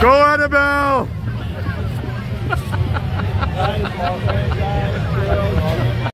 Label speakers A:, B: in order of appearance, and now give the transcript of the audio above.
A: Go Annabelle!